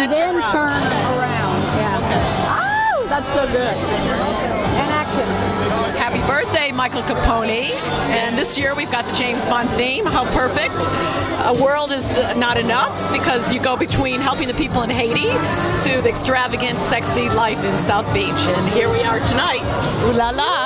and then turn around. Yeah. Okay. Oh, that's so good. And action. Happy birthday, Michael Capponi. And this year we've got the James Bond theme. How perfect. A world is not enough because you go between helping the people in Haiti to the extravagant, sexy life in South Beach. And here we are tonight. Ooh la la.